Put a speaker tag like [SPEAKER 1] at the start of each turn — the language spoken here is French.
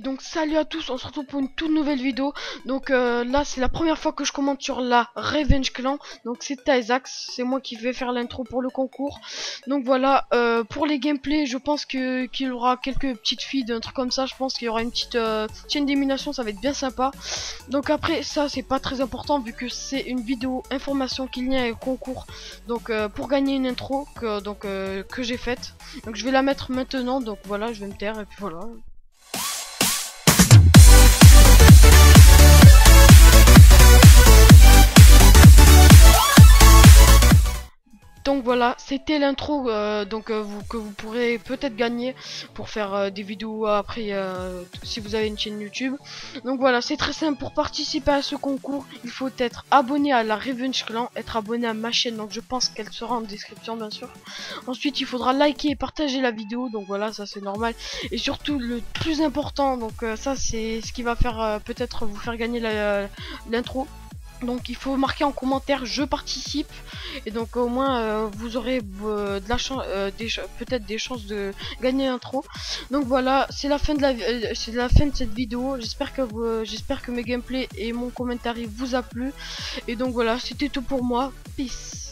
[SPEAKER 1] donc salut à tous, on se retrouve pour une toute nouvelle vidéo. Donc euh, là c'est la première fois que je commente sur la Revenge Clan. Donc c'est Taizax, c'est moi qui vais faire l'intro pour le concours. Donc voilà, euh, pour les gameplays, je pense que qu'il y aura quelques petites feeds, un truc comme ça. Je pense qu'il y aura une petite euh, chaîne d'élimination, ça va être bien sympa. Donc après ça c'est pas très important vu que c'est une vidéo information qu'il y a un concours. Donc euh, pour gagner une intro que donc euh, que j'ai faite. Donc je vais la mettre maintenant. Donc voilà, je vais me taire et puis voilà. Donc voilà, c'était l'intro euh, euh, que vous pourrez peut-être gagner pour faire euh, des vidéos après si vous avez une chaîne YouTube. Donc voilà, c'est très simple pour participer à ce concours, il faut être abonné à la Revenge Clan, être abonné à ma chaîne. Donc je pense qu'elle sera en description bien sûr. Ensuite, il faudra liker et partager la vidéo. Donc voilà, ça c'est normal. Et surtout le plus important, donc ça c'est ce qui va faire peut-être vous faire gagner l'intro. Donc il faut marquer en commentaire je participe et donc au moins euh, vous aurez euh, ch- peut-être des chances de gagner l'intro. Donc voilà, c'est la fin de la euh, c'est la fin de cette vidéo. J'espère que euh, j'espère que mes gameplays et mon commentaire vous a plu et donc voilà, c'était tout pour moi. Peace.